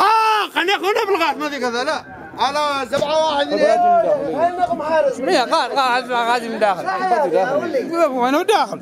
آه خلينا خونا بالغاز ما ذيك هذا لا. على سبعة واحد. مية قال قال غادي من داخل. وأنا داخل.